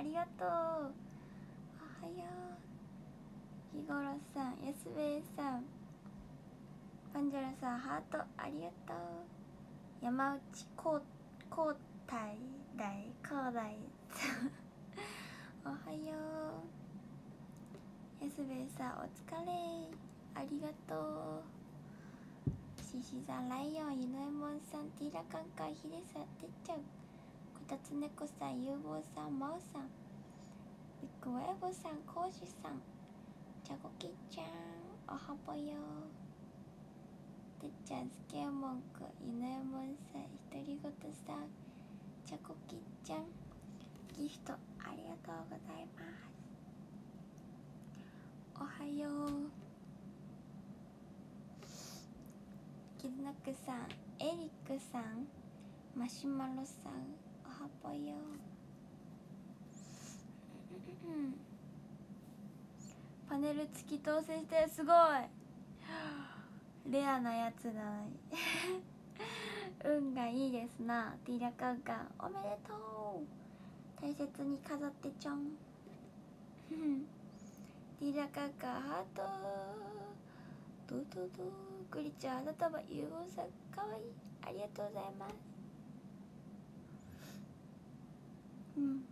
ありがとう。おはよう。日頃さん安部さんパンジャラさんハートありがとう。山内こうこうたい大高大さんおはよう。安部さんお疲れ。ありがとう。獅子座ライオンゆのえもんさんティーラカンカンヒデさんてっちゃん。たつねこさんゆうぼうさんまおさんビッグウェーブさんこうしさんちゃこきちゃんおはぽよてっちゃんすけもんくゆのえもんさんひとりごとさんちゃこきちゃんギフトありがとうございますおはようキズナクさんエリックさんマシュマロさんおはぽよ。パネル付き当選してすごい。レアなやつだ 運がいいですな。ティラカンカンおめでとう。大切に飾ってちょん。ティラカンカンハート。どうどうどうクリちゃんあなたは有望さんかわいい。ありがとうございます。うん。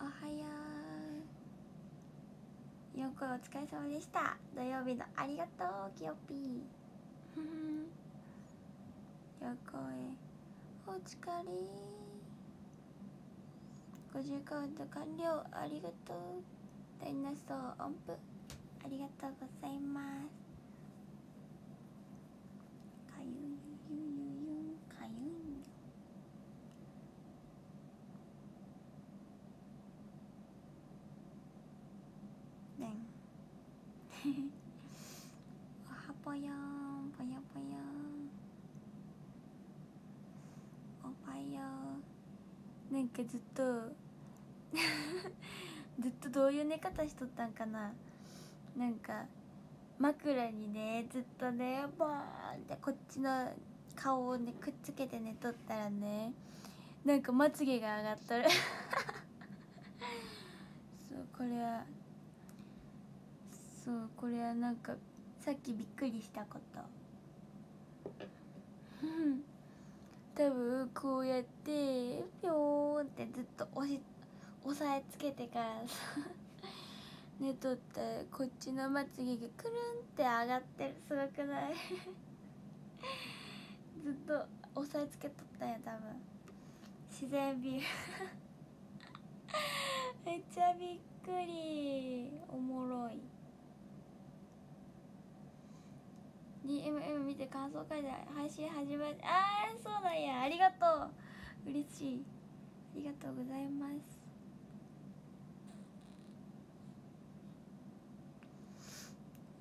おはよう。よくお疲れ様でした。土曜日のありがとうキヨピー。よこへ。お疲れ。50カウント完了。ありがとう。ダイナソー音符。ありがとうございますかゆゆゆゆゆかゆんねんおはぽよんぽよぽよんおはようなんかずっと ずっとどういう寝方しとったんかな。なんか枕にねずっとねバーンってこっちの顔をねくっつけて寝とったらねなんかまつげが上がっとる。そうこれはそうこれはなんかさっきびっくりしたこと。う ん多分こうやってぴょーんってずっと押し押さえつけてからさ 寝とった。こっちのまつげがくるんって上がってる。すごくない？ずっと押さえつけとったんや多分。自然美。めっちゃびっくりおもろい DMM 見て感想書いて配信始まるあーそうなんや。ありがとう。嬉しい。ありがとうございます。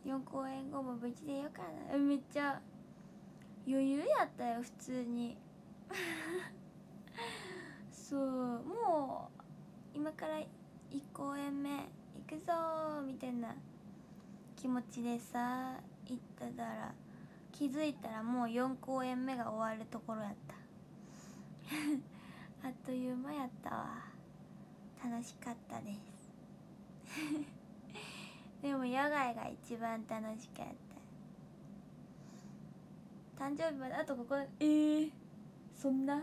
4公演後も無事でよかった。めっちゃ余裕やったよ普通に。そう。もう今から1公演目行くぞみたいな気持ちでさ行っただら。気づいたらもう4公演目が終わるところやった。あっという間やったわ。楽しかったです。でも野外が一番楽しかった。誕生日まであとここえー、そんな？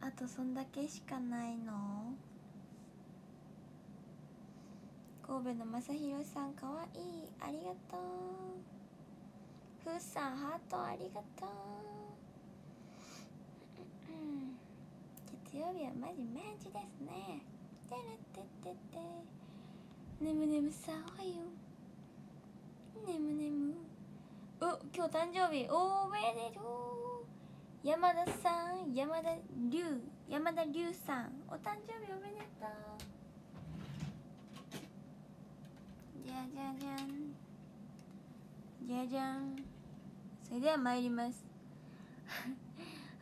あとそんだけしかないの？神戸の正弘さんかわいい。ありがとう。ふーさんハートありがとう。月曜日はマジマジですね。てれてててねむねむさおはよ。うねむねむお今日誕生日。おめでとう。山田さん山田龍山田龍さん。お誕生日おめでとう。じゃじゃじゃん。じゃじゃん。それでは参ります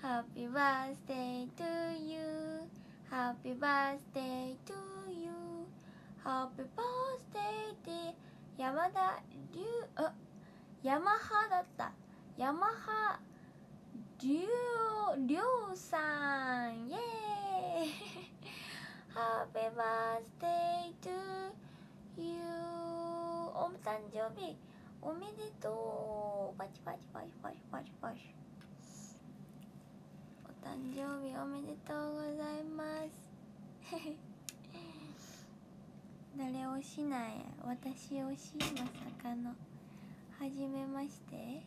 Happy birthday to you Happy birthday to you Happy birthday dear 山田龍あヤマハだったヤマハりゅうりょうさんイエーイ Happy birthday to you お誕生日おめでとう。パチパチパチパチパチパチ。お誕生日おめでとうございます。誰推しなんや私推しまさかの。はじめまして。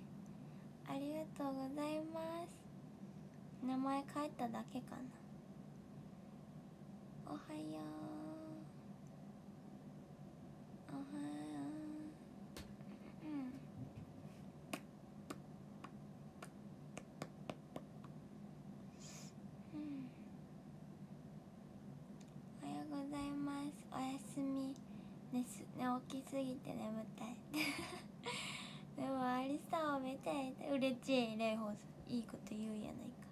ありがとうございます。名前変えただけかな。おはよう。おはよううんうんおはようございますみ寝す。寝起きすぎて眠たい。でもアリサを見ていてうれしいレイホースいいこと言うやないか。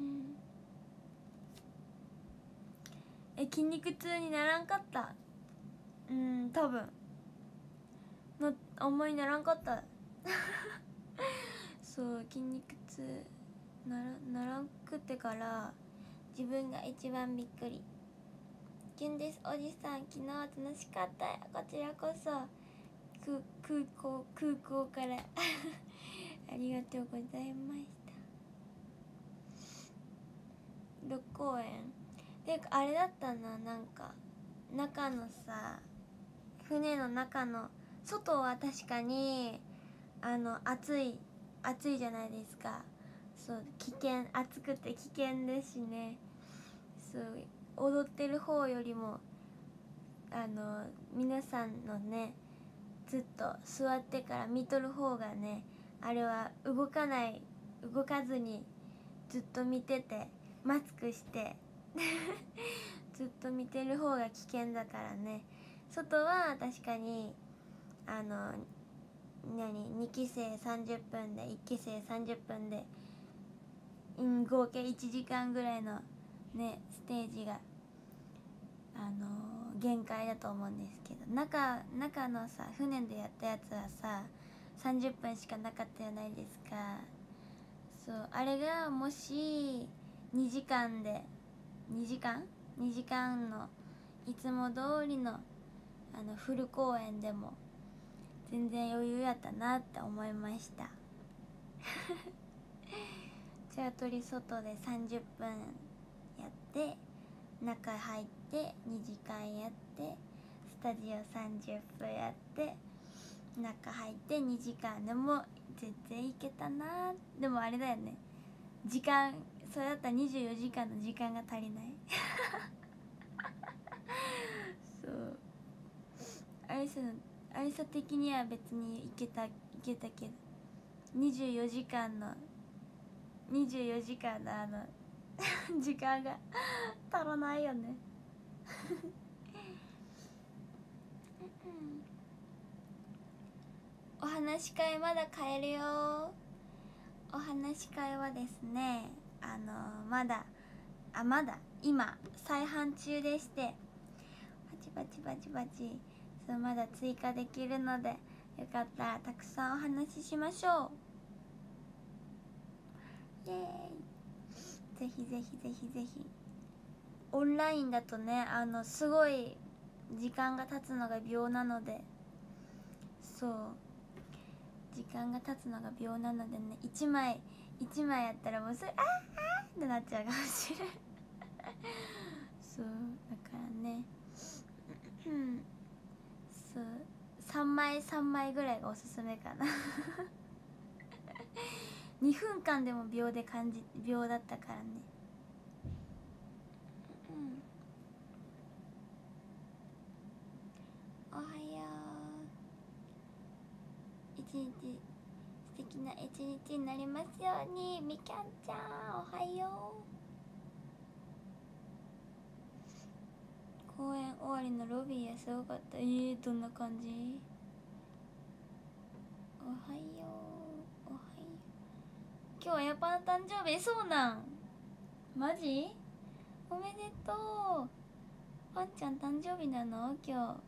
うん。え筋肉痛にならんかった？うん多分。のあんまりならんかった。そう筋肉痛ならならんくってから自分が一番びっくり「キュンです。おじさん昨日楽しかったよ。こちらこそ」空空港空港から。ありがとうございました。6公演ていうかあれだったななんか。中のさ船の中の外は確かにあの暑い暑いじゃないですか。そう危険暑くて危険ですしね。そう踊ってる方よりもあの皆さんのねずっと座ってから見とる方がねあれは動かない動かずにずっと見ててマスクして ずっと見てる方が危険だからね。外は確かにあの何2期生30分で1期生30分で、うん、合計1時間ぐらいのねステージがあの限界だと思うんですけど中中のさ船でやったやつはさ30分しかなかったじゃないですかそうあれがもし2時間で2時間 ?2 時間のいつも通りのあのフル公演でも全然余裕やったなって思いましたチャートリ外で30分やって中入って2時間やってスタジオ30分やって中入って2時間でも全然いけたなでもあれだよね。時間それだったら24時間の時間が足りない。そう。アリサのアリサ的には別にいけたいけたけど。24時間の24時間のあの 時間が足らないよね。お話し会まだ買えるよ。お話し会はですねあのまだあまだ今再販中でしてバチバチバチバチそうまだ追加できるのでよかったらたくさんお話ししましょう。イエーイぜひぜひぜひぜひ。オンラインだとねあのすごい時間が経つのが秒なので。そう。時間が経つのが秒なのでね1枚1枚やったらもうそれあーあーってなっちゃうかもしれん。そうだからね。うんそう。3枚3枚ぐらいがおすすめかな。2分間でも秒で感じ秒だったからね。うん。おはよう。一日素敵な一日になりますように。みきゃんちゃんおはよう。公演終わりのロビーやすごかった。えー、どんな感じ？おはようおはよう。今日はやっぱ誕生日そうなん。マジ？おめでとう。ワンちゃん誕生日なの？今日。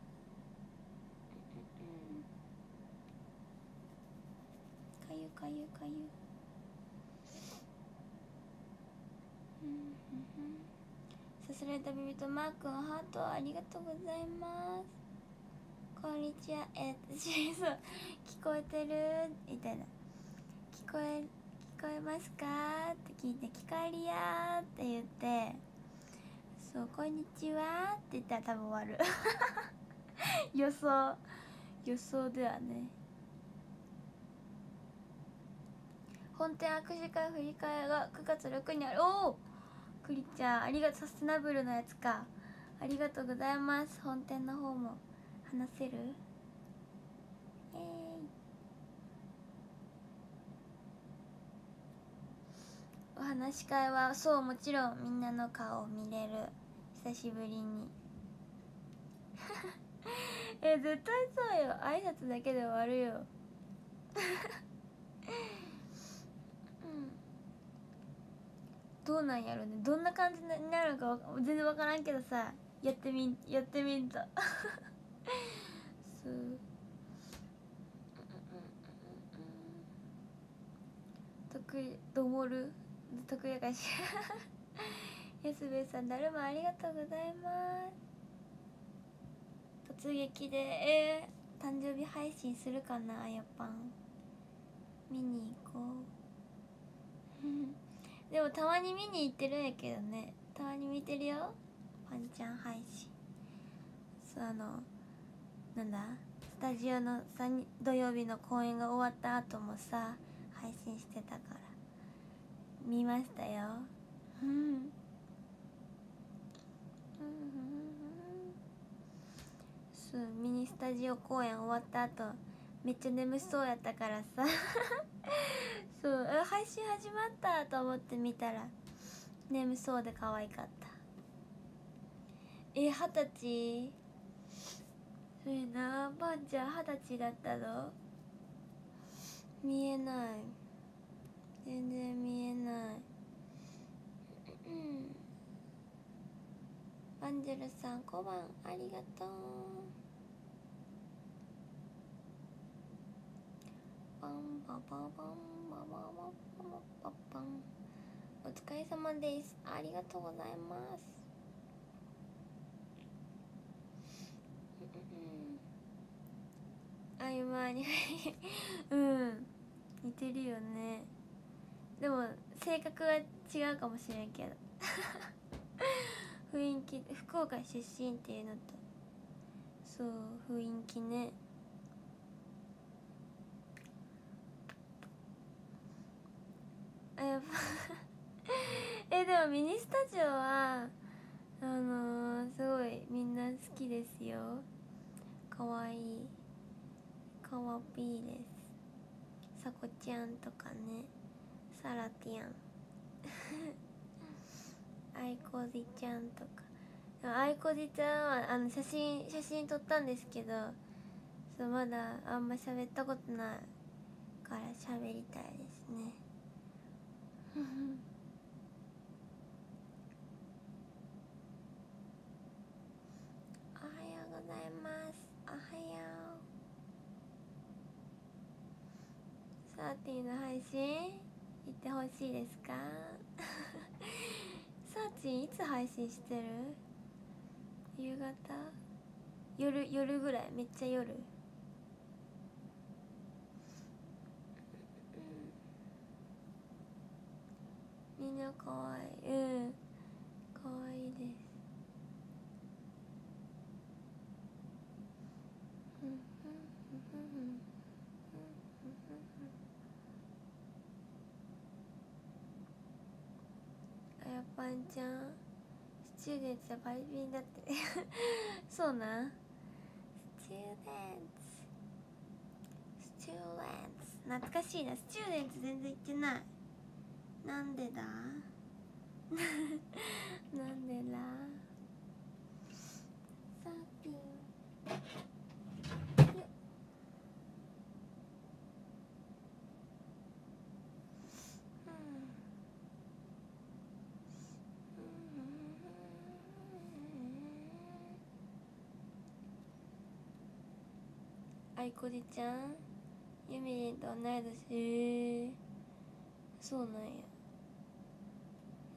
かゆかゆかゆ。さすられたビビとマー君ハートありがとうございます。こんにちは。えー、私そう。聞こえてる？みたいな。聞こえこえますか？って聞いて「聞こえるよ」って言ってそう「こんにちは」って言ったら多分終わる。予想予想ではね。本店握手会振り替えが9月6日にある。おおクリちゃんありがとう。サステナブルのやつか。ありがとうございます。本店の方も話せる？えーお話し会はそうもちろんみんなの顔を見れる。久しぶりに。え絶対そうよ。挨拶だけで終わるよ。うん。どうなんやろね。どんな感じになるか全然分からんけどさ。やってみんやってみんと。そう。得意どもる得やかし 安部さんだるまありがとうございます。突撃でえー、誕生日配信するかなあやぱん。見に行こう。でもたまに見に行ってるんやけどね。たまに見てるよ。パンちゃん配信。そうあのなんだスタジオの土曜日の公演が終わった後もさ配信してたから。見ましたよ。うん。そうミニスタジオ公演終わった後めっちゃ眠そうやったからさ。そうえ配信始まったと思って見たら眠そうで可愛かった。え二十歳？そうやな。ばんちゃん二十歳だったの？見えない全然見えない。うん。アンジェルさん小判ありがとう。パンパパパンパパパパパパン。お疲れ様です。ありがとうございます。あゆまに。うん。似てるよね。でも性格は違うかもしれんけど。雰囲気福岡出身っていうのと。そう雰囲気ね。あやっぱ。えでもミニスタジオはあのー、すごいみんな好きですよ。かわい。いかわぴーです。さこちゃんとかね。サラティアン。あいこじちゃんとか。あいこじちゃんはあの写真写真撮ったんですけどそうまだあんま喋ったことないから喋りたいですね。おはようございます。おはよう。サーティの配信？行ってほしいですか？サーチンいつ配信してる？夕方？夜夜ぐらいめっちゃ夜。みんなかわい。いうん。かわいいです。あやぱんちゃんスチューデンツはパリピンだって。そうなん？スチューデンツ。スチューデンツ。懐かしいな。スチューデンツ全然行ってない。なんでだ？なんでだ？サーピンあいこじちゃんゆみりんと同い年。へえそうなんや。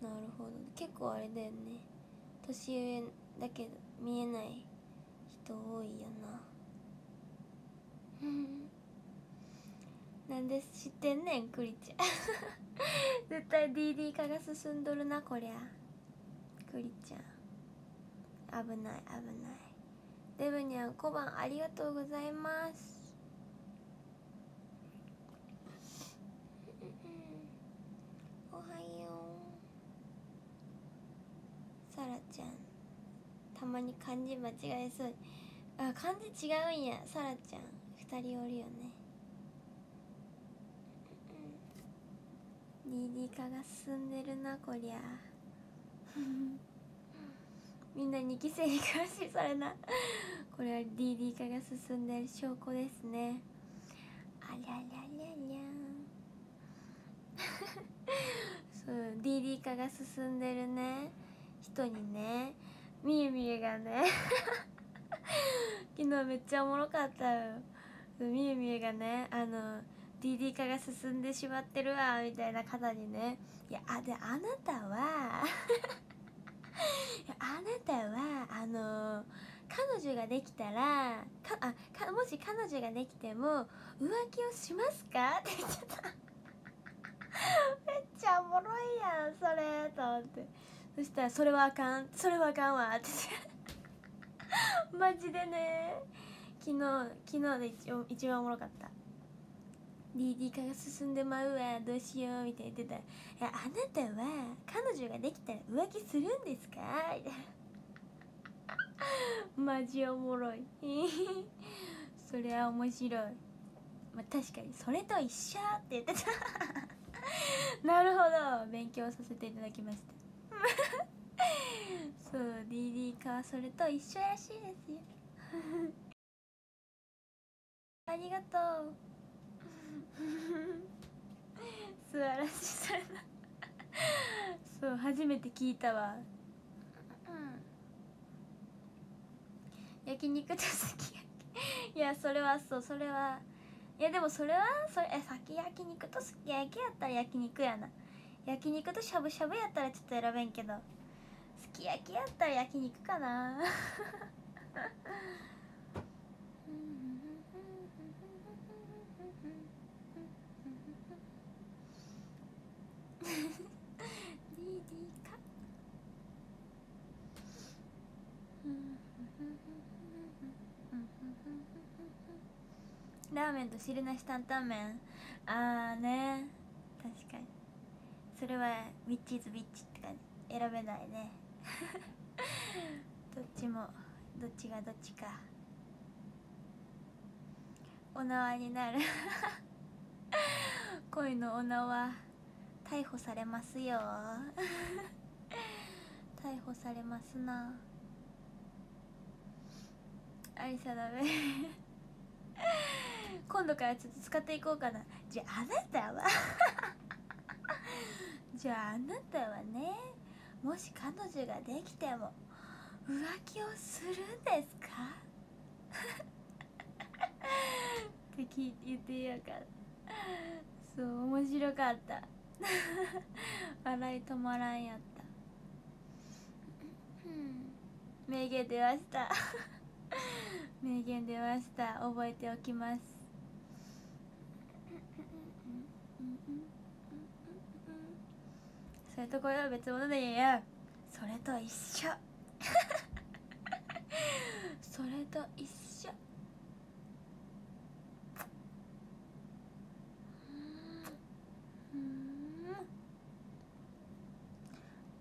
なるほど。結構あれだよね。年上だけど見えない人多いよな。なんで知ってんねんクリちゃん。絶対 DD 化が進んどるなこりゃ。クリちゃん。危ない危ない。デブニャン小判ありがとうございます。おはよう。さらちゃん。たまに漢字間違えそう。あ漢字違うんや。さらちゃん。二人おるよね。DD 化が進んでるなこりゃ。みんな2期生に詳しいそれなこれは DD 化が進んでる証拠ですね。ありゃりゃりゃりゃ。そう DD 化が進んでるね。人にね。みゆみゆがね。昨日めっちゃおもろかったよ。みゆみゆがねあの DD 化が進んでしまってるわみたいな方にね。いやあであなたはなたはあの彼女ができたらかあかもし彼女ができても浮気をしますか？って言っちゃった。めっちゃおもろいやんそれと思って。そしたら「それはあかん。それはあかんわ」って マジでね。昨日昨日で一一番おもろかった。DD 化が進んでまうわ。どうしよう。みたいな言ってた。ら「あなたは彼女ができたら浮気するんですか?」みたいな。マジおもろい。それは面白い。まあ確かにそれと一緒って言ってた。なるほど。勉強させていただきました。そう DD 化はそれと一緒らしいですよ。ありがとう。素晴らしいそれだそう初めて聞いたわ。焼肉とすき焼き。いやそれはそうそれはいやでもそれはそれえ先焼肉とすき焼きやったら焼肉やな。焼肉としゃぶしゃぶやったらちょっと選べんけど。すき焼きやったら焼肉かな ディディかラーメンと汁なし担々麺。あーね。確かに。それはウィッチーズビッチって感じ選べないね。どっちもどっちがどっちか。お縄になる。恋のお縄逮捕されますよ。逮捕されますな。ありさだめ今度からちょっと使っていこうかな。じゃああなたは？じゃああなたはねもし彼女ができても浮気をするんですか？って聞いて言ってやからそう面白かった。笑い止まらんやった。名言出ました。名言出ました。覚えておきます。それとこれは別物でいいや。それと一緒。それと一緒。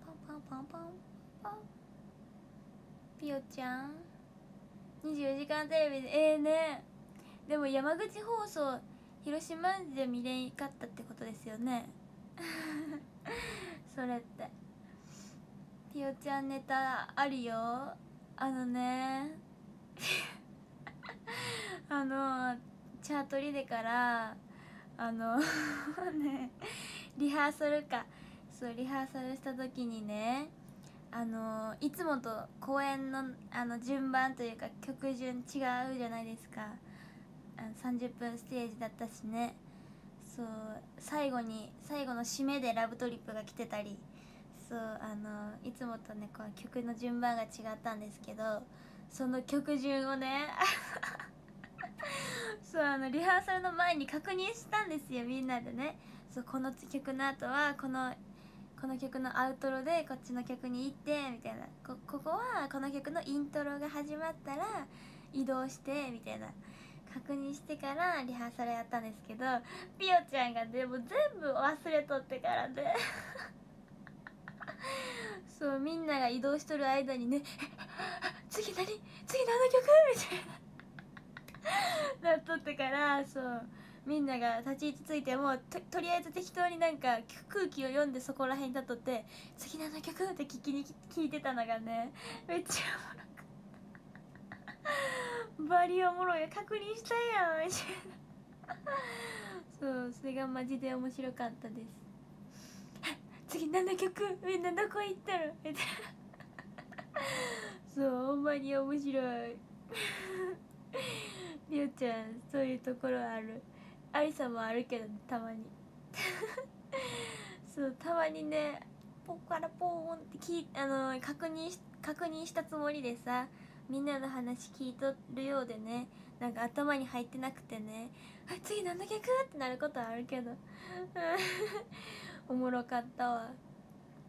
パンパンパンパンパン。ピオちゃん。24時間テレビで。ええー、ね。でも山口放送広島じゃ見れんかったってことですよね。それって。ピオちゃんネタあるよ。あのね。あのチャートリでからあの ねリハーサルか。そうリハーサルした時にねあのいつもと公演のあの順番というか曲順違うじゃないですか。あの30分ステージだったしね。そう最後に最後の締めでラブトリップが来てたり。そうあのいつもとねこう曲の順番が違ったんですけど。その曲順をね。そうあのリハーサルの前に確認したんですよみんなでね。そうこの曲の後はこのこの曲のアウトロでこっちの曲に行ってみたいな。こここはこの曲のイントロが始まったら移動してみたいな確認してからリハーサルやったんですけどピオちゃんがでも全部忘れとってからで そうみんなが移動しとる間にね「次何？次何の曲?」みたいな。なっとってからそう。みんなが立ち位置ついてもととりあえず適当になんか空気を読んでそこら辺に立っとって「次何の曲?」って聞きに聞いてたのがねめっちゃおもろかったバリおもろい。確認したやんみたいな。そうそれがマジで面白かったです。次何の曲？みんなどこ行ったの？みたいな。そうほんまに面白い。りょうちゃんそういうところある？ありさもあるけど、ね、たまに。そうたまにねポッカラポーンって聞あの確認し確認したつもりでさみんなの話聞いとるようでねなんか頭に入ってなくてね「あ次何の曲?」ってなることはあるけど。おもろかったわ。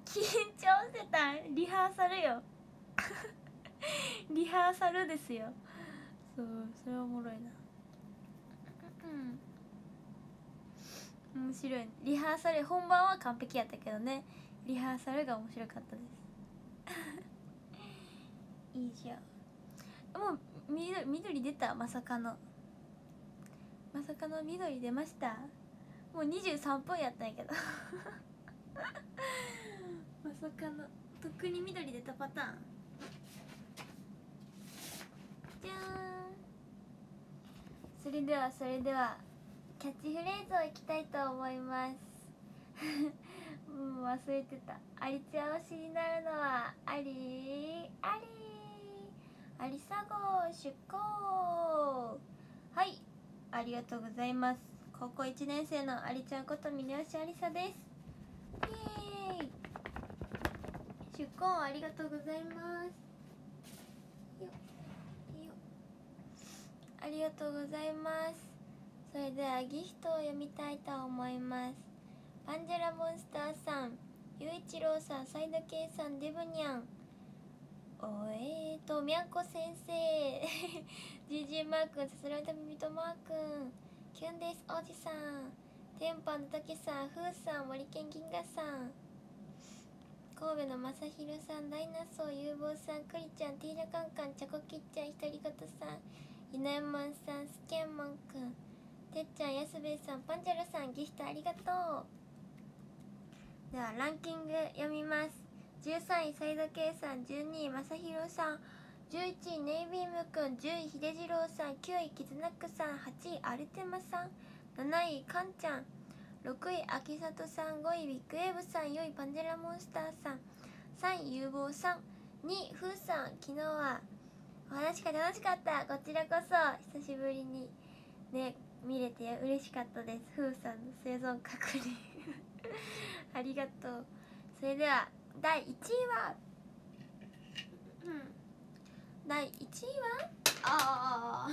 緊張してた。リハーサルよ。リハーサルですよ。そうそれおもろいな。うん。面白い。リハーサル本番は完璧やったけどね。リハーサルが面白かったです。いいじゃんもう緑緑出た？まさかの。まさかの緑出ました？もう23分やったんやけど。まさかの。とっくに緑出たパターン。じゃーん。それではそれでは。キャッチフレーズをいきたいと思います。もう忘れてた。アリちゃん推しになるのはアリ？アリ。アリサ号出航。はい。ありがとうございます。高校1年生のアリちゃんこと峰吉ありさです。イエーイ。出航ありがとうございます。よよありがとうございます。それではギフトを読みたいと思います。パンジャラモンスターさんゆういちろうさんサイドケイさんデブニャン。おえーとみゃんこ先生。ジジマー君さすらいたみみとマー君。キュンですおじさん。テンパのたけさんふーさん森健銀河さん。神戸のまさひろさんダイナソーゆうぼうさんくりちゃんティーラカンカンチョコキッちゃんひとりごとさん。いなやまんさんスキャンマンくんてっちゃんやすべさんパンジャルさんギフトありがとう。ではランキング読みます。13位サイド K さん12位まさひろさん。11位ネイビームくん10位ひでじろうさん。9位キズナックさん8位アルテマさん。7位かんちゃん。6位あきさとさん5位ビッグエイブさん4位パンジェラモンスターさん。3位有望さん。2位ふーさん。昨日はお話が楽しかった。こちらこそ久しぶりに。ね見れて嬉しかったです。ふーさんの生存確認。ありがとう。それでは第1位は？うん。第1位は？ああ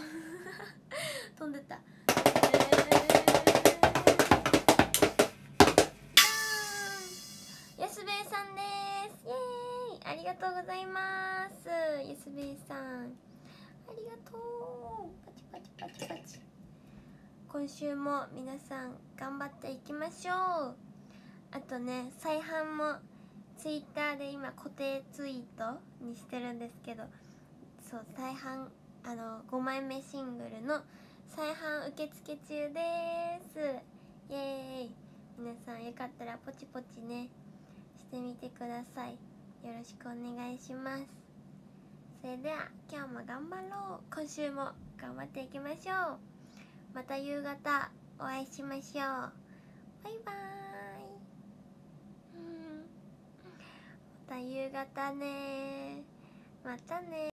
飛んでた。やすべえさんです。イエーイ。ありがとうございます。やすべえさん。ありがとう。パチパチパチパチ。今週も皆さん頑張っていきましょう。あとね再販もツイッターで今固定ツイートにしてるんですけどそう再販あの5枚目シングルの再販受付中です。イエーイ。皆さんよかったらポチポチねしてみてください。よろしくお願いします。それでは今日も頑張ろう。今週も頑張っていきましょう。また夕方お会いしましょう。バイバーイ。また夕方ねまたね